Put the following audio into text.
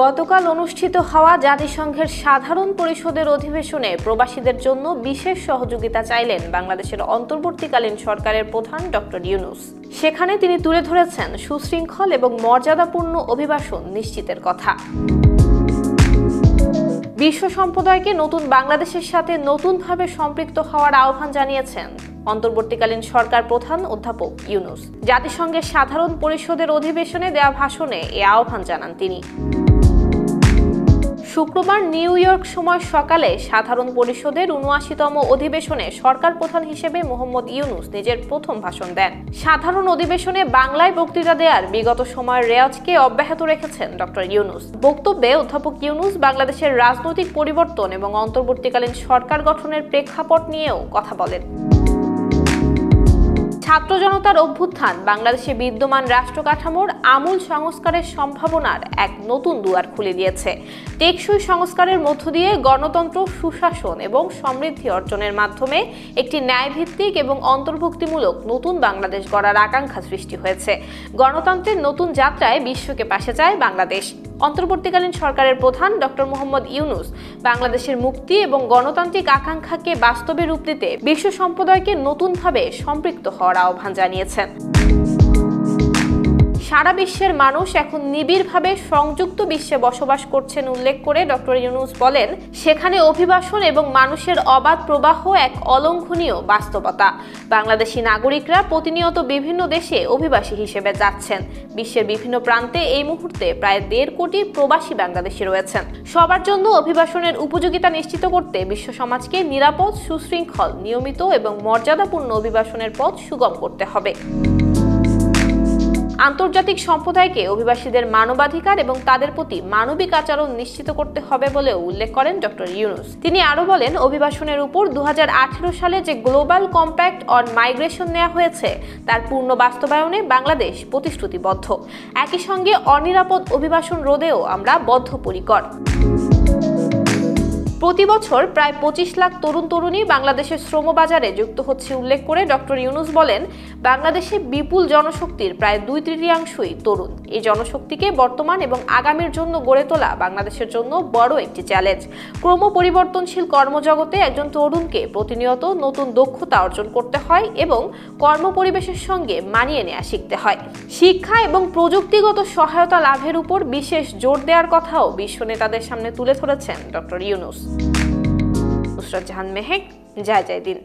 গতকাল অনুষ্ঠিত হওয়া জাতিসংঘের সাধারণ পরিষদের অধিবেশনে প্রবাসীদের জন্য বিশেষ সহযোগিতা চাইলেন বাংলাদেশের অন্তর্বর্তীকালীন সরকারের প্রধান ডক্টর ইউনুস। সেখানে তিনি তুলে ধরেছেন সুশৃঙ্খল এবং মর্যাদাপূর্ণ অভিবাসন নিশ্চিতের কথা। বিশ্ব সম্প্রদায়কে নতুন বাংলাদেশের সাথে নতুনভাবে সম্পৃক্ত হওয়ার আহ্বান জানিয়েছেন অন্তর্বর্তীকালীন সরকার প্রধান অধ্যাপক ইউনুস। জাতিসংঘের সাধারণ পরিষদের অধিবেশনে দেওয়া ভাষণে এ আহ্বান জানান তিনি। শুক্রবার নিউ ইয়র্ক সময় সকালে সাধারণ পরিষদের উনআশিতম অধিবেশনে সরকার প্রধান হিসেবে মোহাম্মদ ইউনুস নিজের প্রথম ভাষণ দেন। সাধারণ অধিবেশনে বাংলায় বক্তৃতা দেওয়ার বিগত সময়ের রেওয়াজকে অব্যাহত রেখেছেন ডক্টর ইউনুস। বক্তব্যে অধ্যাপক ইউনুস বাংলাদেশের রাজনৈতিক পরিবর্তন এবং অন্তর্বর্তীকালীন সরকার গঠনের প্রেক্ষাপট নিয়েও কথা বলেন। ছাত্র জনতার অভ্যুত্থান, বাংলাদেশে বিদ্যমান রাষ্ট্র কাঠামোর আমূল সংস্কারের সম্ভাবনার এক নতুন দুয়ার খুলে দিয়েছে। টেকসই সংস্কারের মধ্য দিয়ে গণতন্ত্র, সুশাসন এবং সমৃদ্ধি অর্জনের মাধ্যমে একটি ন্যায়ভিত্তিক এবং অন্তর্ভুক্তিমূলক নতুন বাংলাদেশ গড়ার আকাঙ্ক্ষা সৃষ্টি হয়েছে। গণতন্ত্রের নতুন যাত্রায় বিশ্বকে পাশে চায় বাংলাদেশ। অন্তর্বর্তীকালীন সরকারের প্রধান ডক্টর মোহাম্মদ ইউনুস বাংলাদেশের মুক্তি এবং গণতান্ত্রিক আকাঙ্ক্ষাকে বাস্তবে রূপ দিতে বিশ্ব সম্প্রদায়কে নতুনভাবে সম্পৃক্ত হওয়ার আহ্বান জানিয়েছেন। সারা বিশ্বের মানুষ এখন নিবিড়ভাবে সংযুক্ত বিশ্বে বসবাস করছেন উল্লেখ করে ডক্টর ইউনুস বলেন, সেখানে অভিবাসন এবং মানুষের অবাধ প্রবাহ এক অলঙ্ঘনীয় বাস্তবতা। বাংলাদেশি নাগরিকরা প্রতিনিয়ত বিভিন্ন দেশে অভিবাসী হিসেবে যাচ্ছেন। বিশ্বের বিভিন্ন প্রান্তে এই মুহূর্তে প্রায় দেড় কোটি প্রবাসী বাংলাদেশি রয়েছেন। সবার জন্য অভিবাসনের উপযোগিতা নিশ্চিত করতে বিশ্ব সমাজকে নিরাপদ, সুশৃঙ্খল, নিয়মিত এবং মর্যাদাপূর্ণ অভিবাসনের পথ সুগম করতে হবে। আন্তর্জাতিক সম্প্রদায়কে অভিবাসীদের মানবাধিকার এবং তাদের প্রতি মানবিক আচরণ নিশ্চিত করতে হবে বলেও উল্লেখ করেন ডক্টর ইউনুস। তিনি আরও বলেন, অভিবাসনের উপর দু হাজার আঠেরো সালে যে গ্লোবাল কম্প্যাক্ট অন মাইগ্রেশন নেওয়া হয়েছে, তার পূর্ণ বাস্তবায়নে বাংলাদেশ প্রতিশ্রুতিবদ্ধ। একই সঙ্গে অনিরাপদ অভিবাসন রোধেও আমরা বদ্ধপরিকর। প্রতি বছর প্রায় পঁচিশ লাখ তরুণ তরুণী বাংলাদেশের শ্রমবাজারে যুক্ত হচ্ছে উল্লেখ করে ডক্টর ইউনুস বলেন, বাংলাদেশে বিপুল জনশক্তির প্রায় দুই তৃতীয়াংশই তরুণ। এই জনশক্তিকে বর্তমান এবং আগামীর জন্য গড়ে তোলা বাংলাদেশের জন্য বড় একটি চ্যালেঞ্জ। ক্রম পরিবর্তনশীল কর্মজগতে একজন তরুণকে প্রতিনিয়ত নতুন দক্ষতা অর্জন করতে হয় এবং কর্মপরিবেশের সঙ্গে মানিয়ে নেওয়া শিখতে হয়। শিক্ষা এবং প্রযুক্তিগত সহায়তা লাভের উপর বিশেষ জোর দেওয়ার কথাও বিশ্ব নেতাদের সামনে তুলে ধরেছেন ডক্টর ইউনুস। रजहान महक जय जय दिन